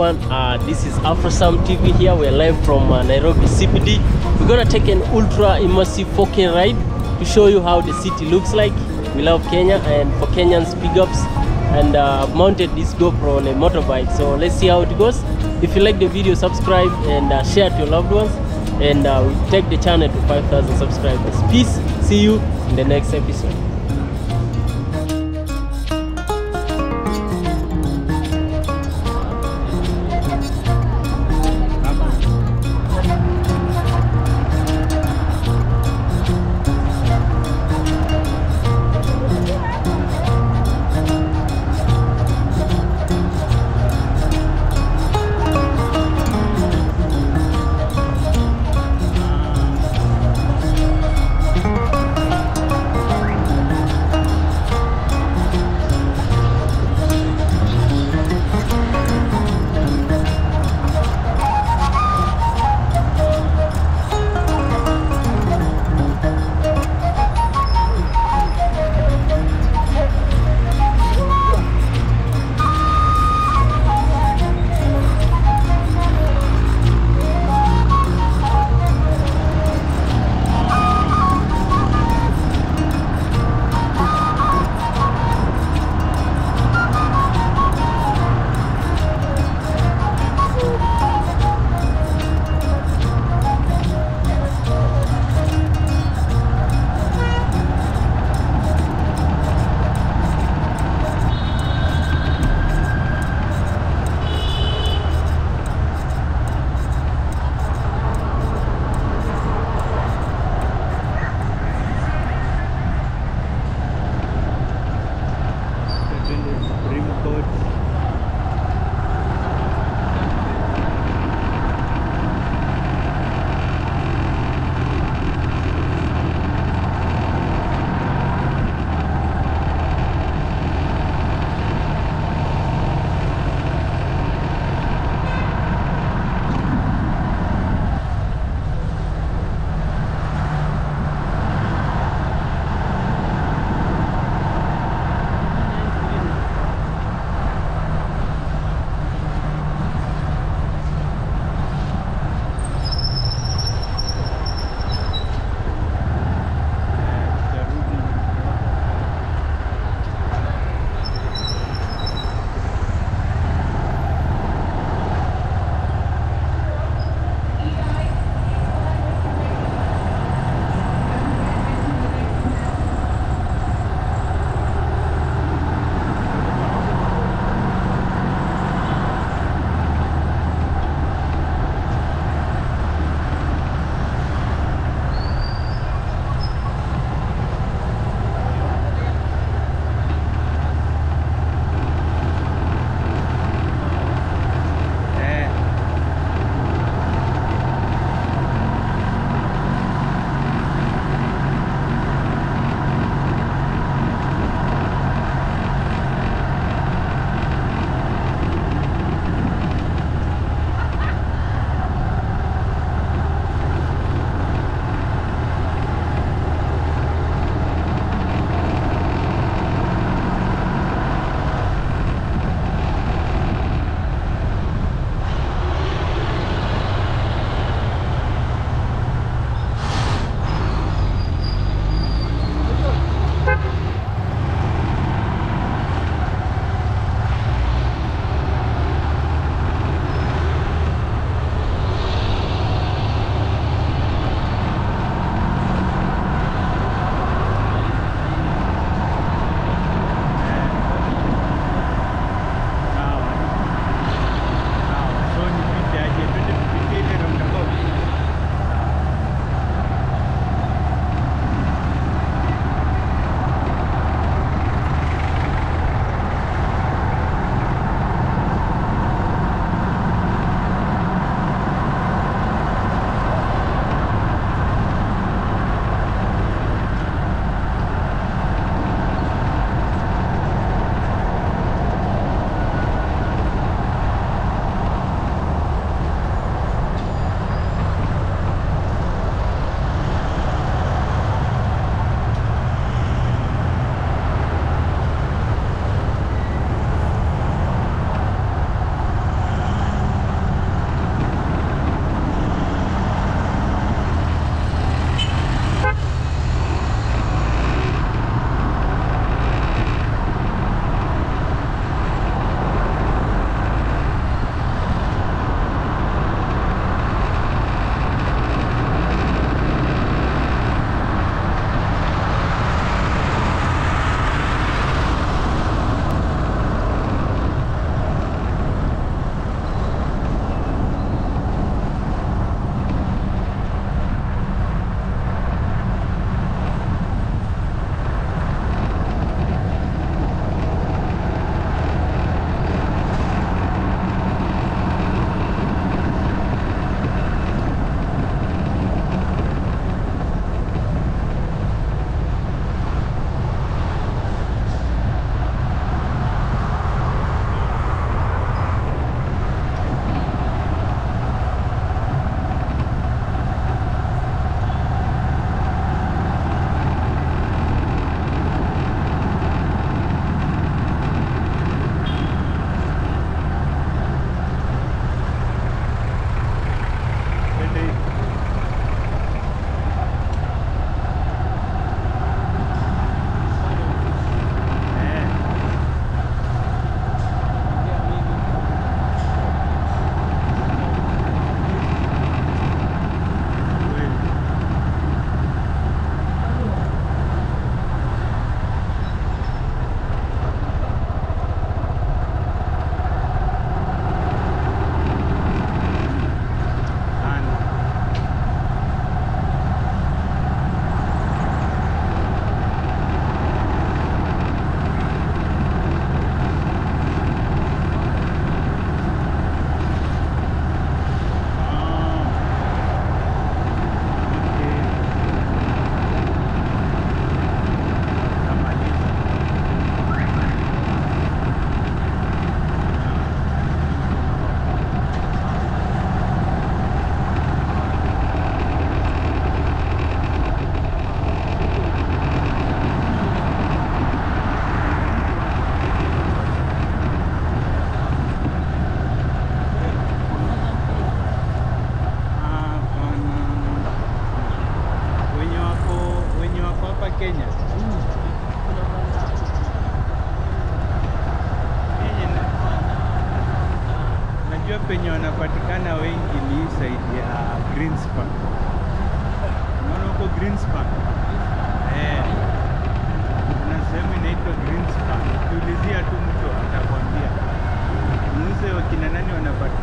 everyone. Uh, this is Afrosam TV here. We're live from uh, Nairobi CBD. We're gonna take an ultra immersive 4K ride to show you how the city looks like. We love Kenya, and for Kenyans, big ups. And uh, mounted this GoPro on a motorbike, so let's see how it goes. If you like the video, subscribe and uh, share to your loved ones. And uh, we take the channel to 5,000 subscribers. Peace. See you in the next episode.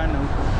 Wanapatikana